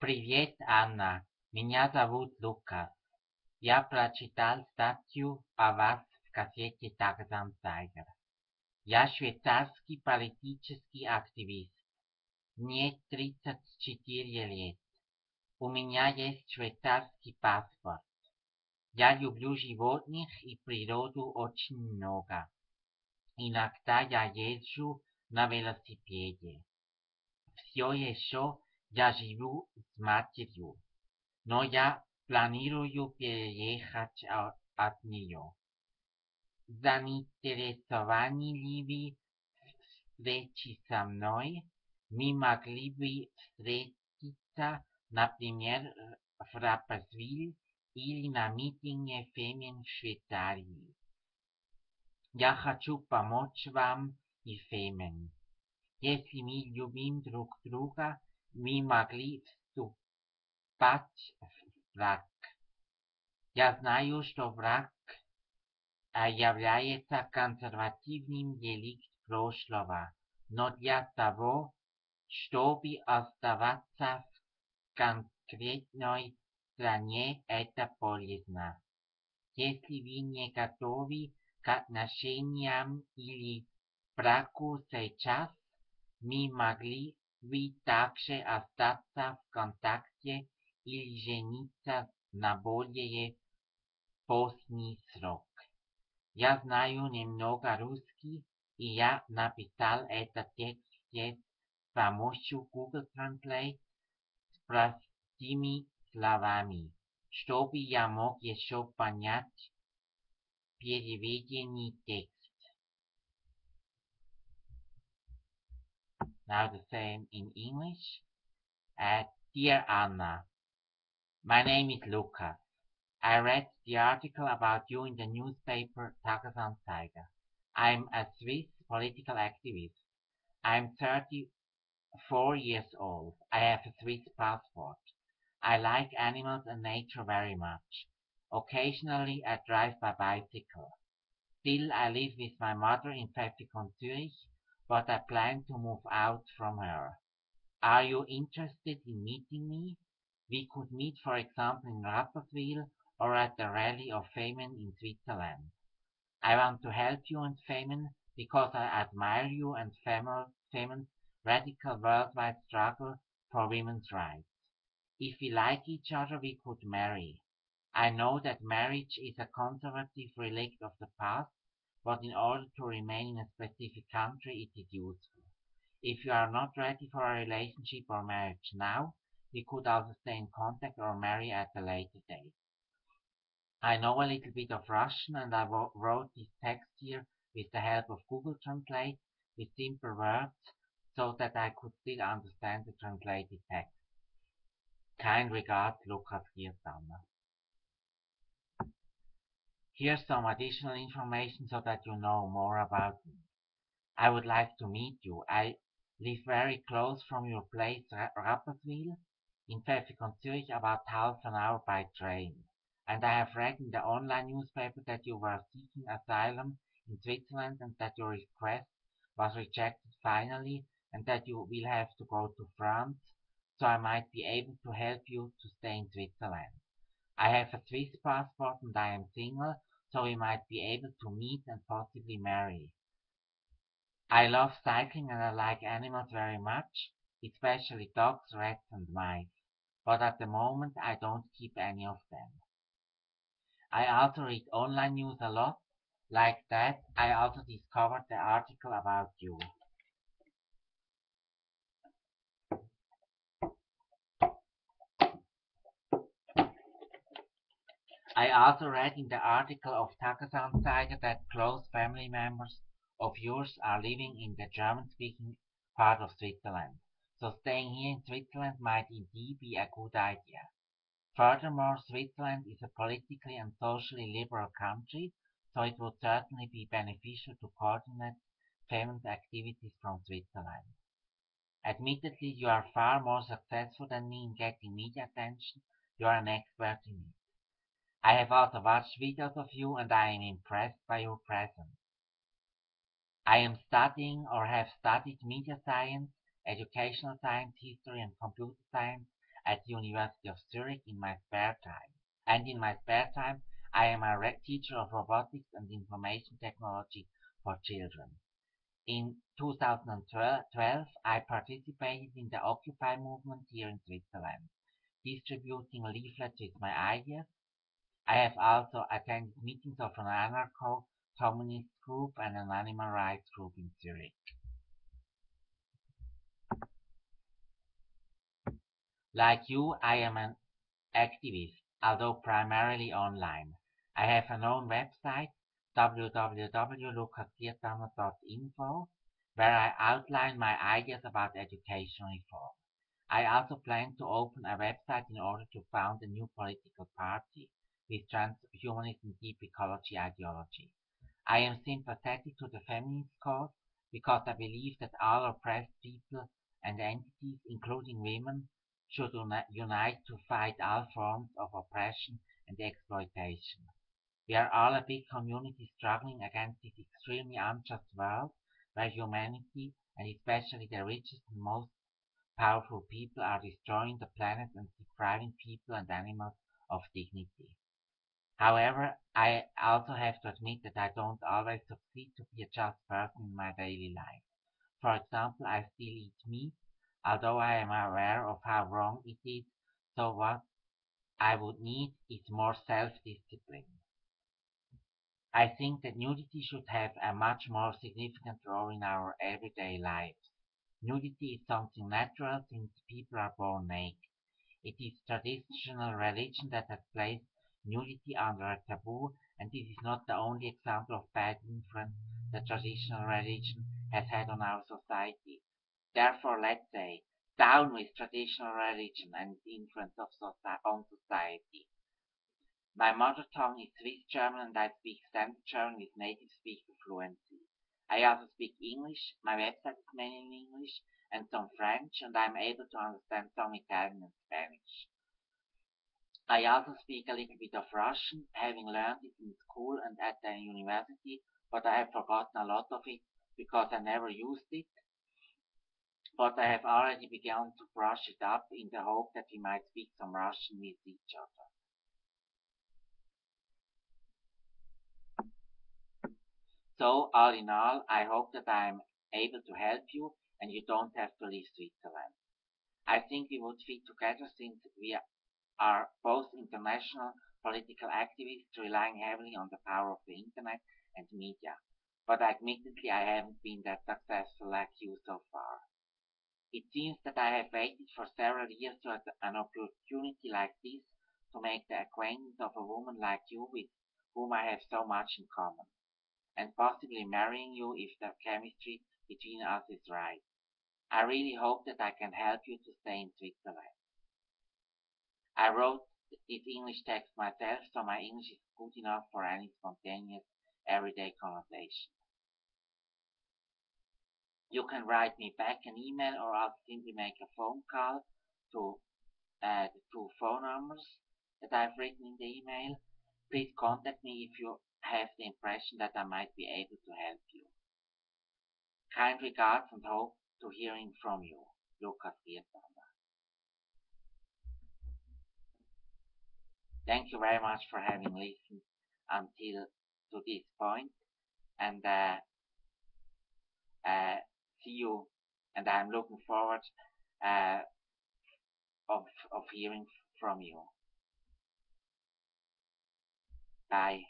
Привет, Анна. Меня зовут Лукас. Я прочитал статью о вас в газете «Tagesanzeiger». Я швейцарский политический активист. Мне 34 лет. У меня есть швейцарский паспорт. Я люблю животных и природу очень много. Иногда я езжу на велосипеде. Все еще я живу с матерью, но я планирую переехать от нее. Заинтересованы ли вы встречи со мной? Мы могли бы встретиться, например, в Раппасвиль или на митинге Фемен в Швейцарии. Я хочу помочь вам и Фемен. Если мы любим друг друга, мы могли вступать в брак. Я знаю, что брак является консервативным деликт прошлого, но для того, чтобы оставаться в конкретной стране, это полезно. Если вы не готовы к отношениям или браку сейчас, мы могли вы также остаться в контакте или жениться на более поздний срок. Я знаю немного русский, и я написал этот текст с помощью Google Translate с простыми словами, чтобы я мог еще понять переведенный текст. Now the same in English. Uh, Dear Anna, my name is Lukas. I read the article about you in the newspaper Tagesanzeiger. I'm a Swiss political activist. I'm 34 years old. I have a Swiss passport. I like animals and nature very much. Occasionally I drive by bicycle. Still I live with my mother in Pfäffikon, Zürich but I plan to move out from her. Are you interested in meeting me? We could meet, for example, in Rapperswil or at the Rally of Femen in Switzerland. I want to help you and Femen because I admire you and Femen's radical worldwide struggle for women's rights. If we like each other, we could marry. I know that marriage is a conservative relic of the past, but in order to remain in a specific country it is useful. If you are not ready for a relationship or marriage now, we could also stay in contact or marry at a later date. I know a little bit of Russian and I wrote this text here with the help of Google Translate with simple words so that I could still understand the translated text. Kind regards, Lukas Girtanner. Here's some additional information so that you know more about me. I would like to meet you. I live very close from your place, Rapperswil, in Pfäffikon, Zurich, about half an hour by train. And I have read in the online newspaper that you were seeking asylum in Switzerland and that your request was rejected finally and that you will have to go to France, so I might be able to help you to stay in Switzerland. I have a Swiss passport and I am single, so we might be able to meet and possibly marry. I love cycling and I like animals very much, especially dogs, rats and mice, but at the moment I don't keep any of them. I also read online news a lot, like that I also discovered the article about you. I also read in the article of Tagesanzeiger that close family members of yours are living in the German-speaking part of Switzerland, so staying here in Switzerland might indeed be a good idea. Furthermore, Switzerland is a politically and socially liberal country, so it would certainly be beneficial to coordinate Femen's activities from Switzerland. Admittedly, you are far more successful than me in getting media attention. You are an expert in it. I have also watched videos of you and I am impressed by your presence. I am studying or have studied media science, educational science, history and computer science at the University of Zurich in my spare time. And in my spare time, I am a teacher of robotics and information technology for children. In 2012, I participated in the Occupy movement here in Switzerland, distributing leaflets with my ideas. I have also attended meetings of an anarcho-communist group and an animal rights group in Zurich. Like you, I am an activist, although primarily online. I have an own website, www.lukasgirtanner.info, where I outline my ideas about education reform. I also plan to open a website in order to found a new political party with transhumanist and deep ecology ideology. I am sympathetic to the feminist cause because I believe that all oppressed people and entities, including women, should unite to fight all forms of oppression and exploitation. We are all a big community struggling against this extremely unjust world where humanity, and especially the richest and most powerful people, are destroying the planet and depriving people and animals of dignity. However, I also have to admit that I don't always succeed to be a just person in my daily life. For example, I still eat meat, although I am aware of how wrong it is, so what I would need is more self-discipline. I think that nudity should have a much more significant role in our everyday lives. Nudity is something natural since people are born naked. It is traditional religion that has placed nudity under a taboo, and this is not the only example of bad influence the traditional religion has had on our society. Therefore, let's say, down with traditional religion and its influence of on society. My mother tongue is Swiss German and I speak Standard German with native speaker fluency. I also speak English, my website is mainly in English, and some French, and I am able to understand some Italian and Spanish. I also speak a little bit of Russian, having learned it in school and at the university, but I have forgotten a lot of it because I never used it. But I have already begun to brush it up in the hope that we might speak some Russian with each other. So all in all, I hope that I'm able to help you and you don't have to leave Switzerland. I think we would fit together since we are both international political activists relying heavily on the power of the internet and media. But admittedly, I haven't been that successful like you so far. It seems that I have waited for several years to have an opportunity like this to make the acquaintance of a woman like you with whom I have so much in common and possibly marrying you if the chemistry between us is right. I really hope that I can help you to stay in Switzerland. I wrote this English text myself, so my English is good enough for any spontaneous, everyday conversation. You can write me back an email or I'll simply make a phone call to uh, the two phone numbers that I've written in the email. Please contact me if you have the impression that I might be able to help you. Kind regards and hope to hearing from you, Lukas Girtanner. Thank you very much for having listened until to this point and uh, uh, see you and I'm looking forward uh, of, of hearing from you. Bye.